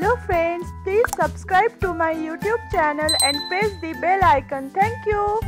Hello friends, please subscribe to my YouTube channel and press the bell icon. Thank you.